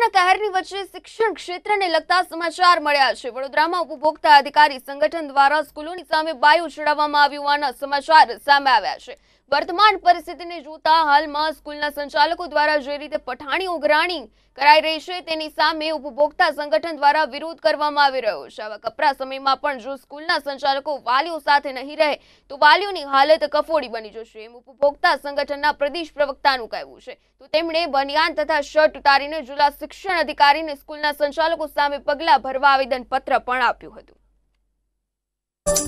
ઉનાળાના કહેરની વચ્ચે શિક્ષણ ક્ષેત્રને લગતા સમાચાર મળ્યા છે. વડોદરામાં ઉપભોક્તા અધિકારી સંગઠન દ્વારા સ્કૂલોની સામે બાયું ચડાવવામાં આવ્યું હોવાના સમાચાર સામે આવ્યા છે. વર્તમાન પરિસ્થિતિને જોતા હાલમાં સ્કૂલના સંચાલકો દ્વારા જે રીતે પઠાણી ઉઘરાણી કરાઈ રહી છે તેની સામે ઉપભોક્તા સંગઠન દ્વારા વિરોધ કરવામાં આવી રહ્યો છે. આવા કપરા સમયમાં પણ જો સ્કૂલના સંચાલકો વાલીઓ સાથે નહીં રહે, તો વાલીઓની હાલત કફોડી બની જશે. એમ ઉપભોક્તા સંગઠનના પ્રદેશ પ્રવક્તાનું કહેવું છે. તો તેમણે બનિયાન તથા શર્ટ ઉતારીને જિલ્લા શિક્ષણ અધિકારીને સ્કૂલના સંચાલકો સામે પગલાં ભરવા આવેદનપત્ર પણ આપ્યું હતું.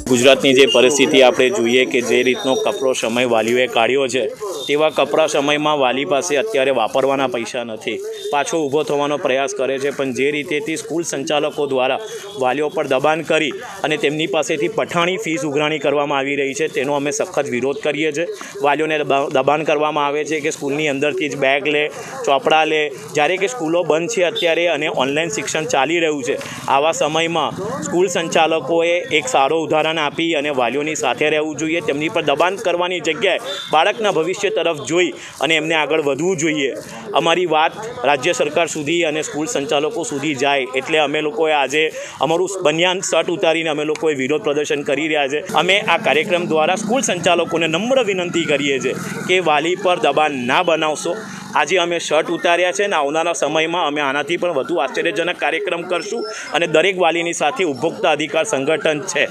ગુજરાતની જે પરિસ્થિતિ આપણે જોઈએ કે જે રીતનો કપરો સમય વાલીઓએ કાઢ્યો છે, તેવા કપરા સમયમાં વાલી પાસે અત્યારે વાપરવાના પૈસા નથી. પાછો ઊભો થવાનો પ્રયાસ કરે છે, પણ જે રીતેથી સ્કૂલ સંચાલકો દ્વારા વાલીઓ પર દબાણ કરી અને તેમની પાસેથી પઠાણી ફીસ ઉઘરાણી કરવામાં આવી રહી છે, તેનો અમે સખત વિરોધ કરીએ છીએ. વાલીઓને દબાણ કરવામાં આવે છે કે સ્કૂલની અંદરથી જ બેગ લે, ચોપડા લે જ્યારે કે સ્કૂલો બંધ છે અત્યારે અને ઓનલાઈન શિક્ષણ ચાલી રહ્યું છે, આવા સમયમાં સ્કૂલ સંચાલકોએ એક સારો ઉદાહરણ આપી અને વાલીઓની સાથે રહેવું જોઈએ, તેમની પર દબાણ કરવાની જગ્યાએ બાળકના ભવિષ્ય તરફ જોઈ અને એમને આગળ વધવું જોઈએ. અમારી વાત રાજ્ય સરકાર સુધી અને સ્કૂલ સંચાલકો સુધી જાય એટલે અમે લોકોએ આજે અમારું બનિયાન શર્ટ ઉતારીને અમે લોકોએ વિરોધ પ્રદર્શન કરી રહ્યા છે. અમે આ કાર્યક્રમ દ્વારા સ્કૂલ સંચાલકોને નમ્ર વિનંતી કરીએ છીએ કે વાલી પર દબાણ ના બનાવશો. આજે અમે શર્ટ ઉતાર્યા છે અને આવનારા સમયમાં અમે આનાથી પણ વધુ આશ્ચર્યજનક કાર્યક્રમ કરશું અને દરેક વાલીની સાથે ઉપભોક્તા અધિકાર સંગઠન છે.